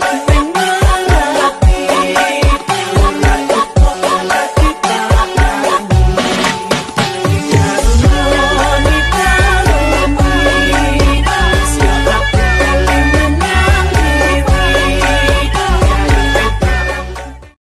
Bye.